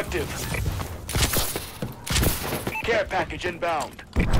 objective. Care package inbound.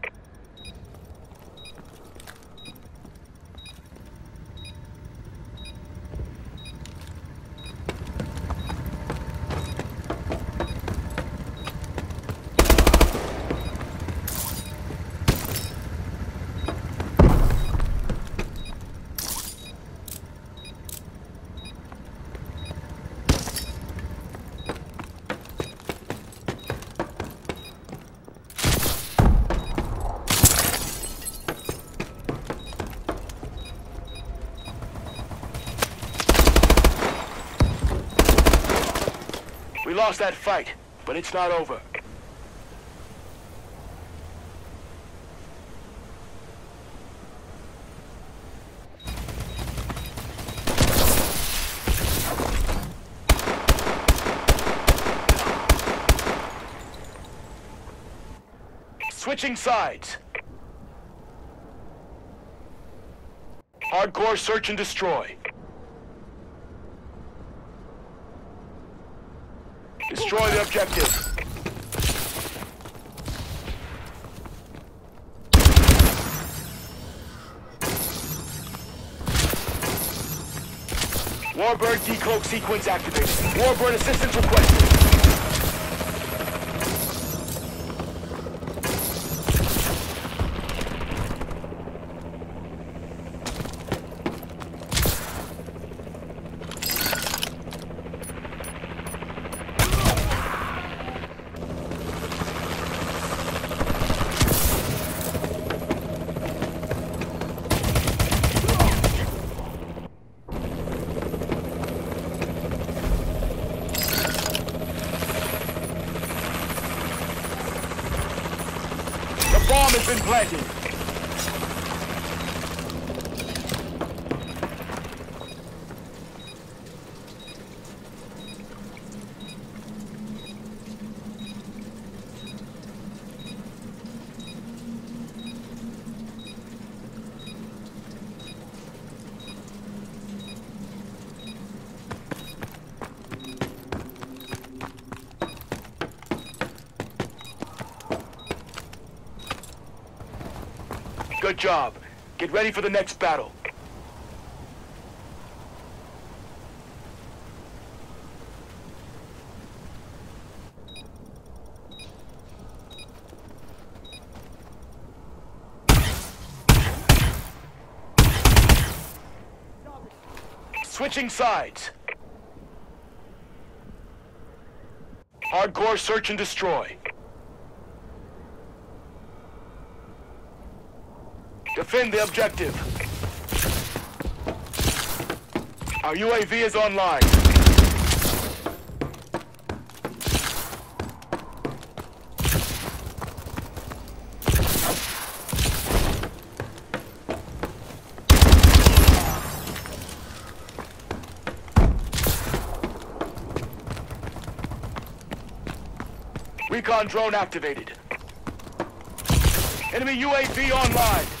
Lost that fight, but it's not over. Switching sides. Hardcore search and destroy. Destroy the objective. Warbird decloak sequence activated. Warbird assistance requested. The bomb has been planted. Good job. Get ready for the next battle. Switching sides. Hardcore search and destroy. Defend the objective. Our UAV is online. Recon drone activated. Enemy UAV online.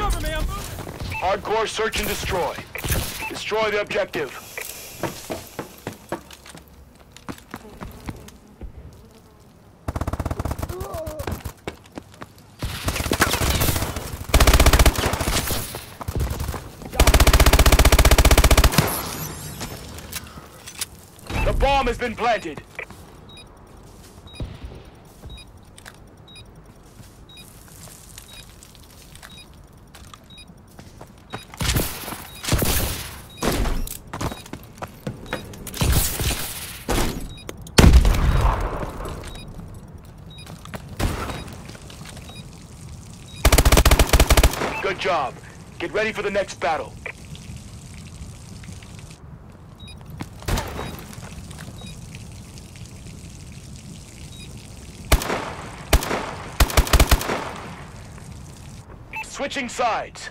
Cover me, I'm moving! Hardcore search and destroy. Destroy the objective. The bomb has been planted. Job. Get ready for the next battle. Switching sides.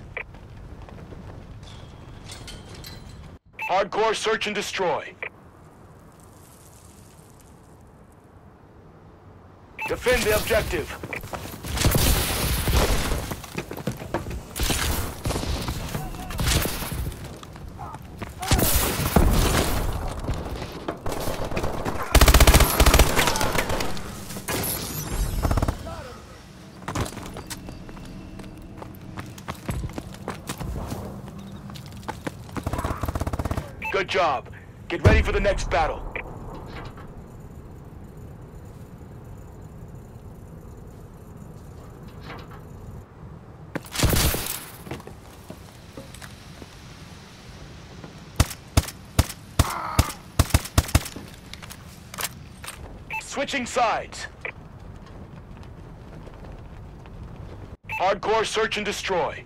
Hardcore search and destroy. Defend the objective. Job. Get ready for the next battle. Switching sides. Hardcore search and destroy.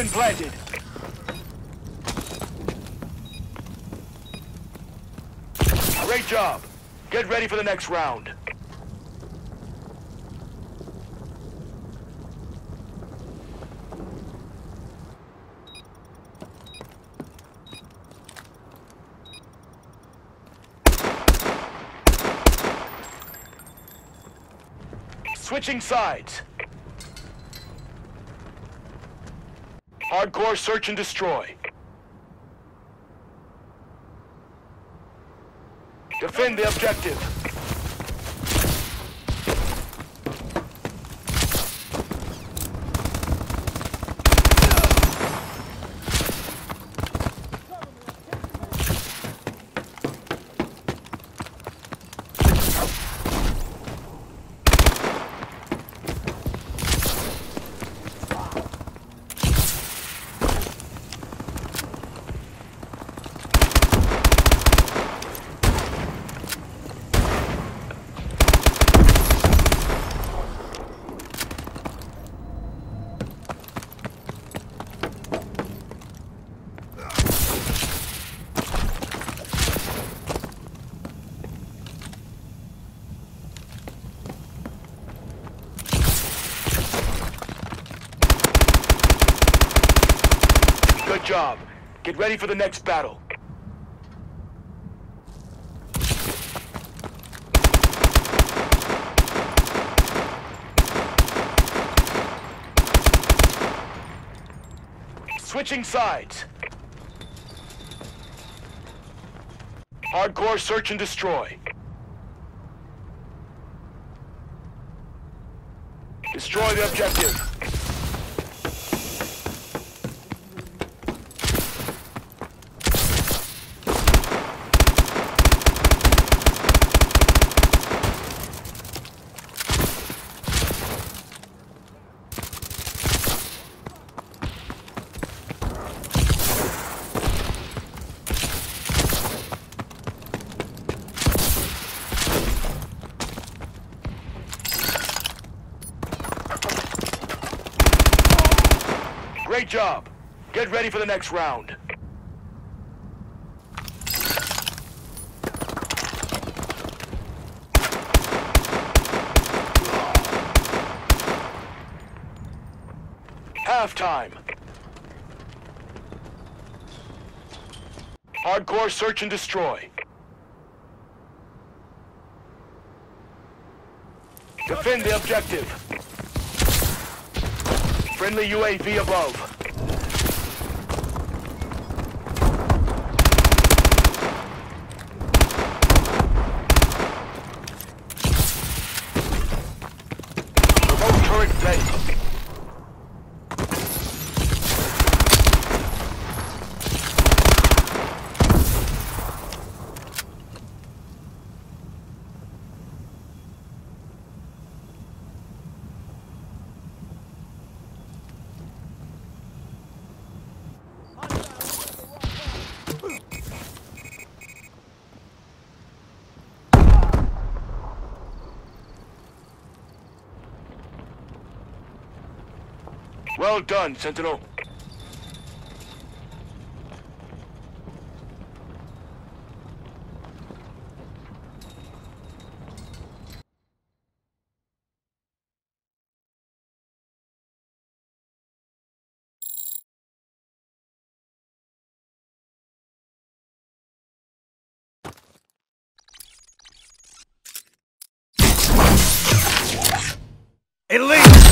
been planted. Great job. Get ready for the next round. Switching sides. Hardcore search and destroy. Defend the objective. Good job. Get ready for the next battle. Switching sides. Hardcore search and destroy. Destroy the objective. Great job. Get ready for the next round. Halftime. Hardcore search and destroy. Defend the objective. Friendly UAV above. Remote turret ready. Well done, Sentinel. Elite!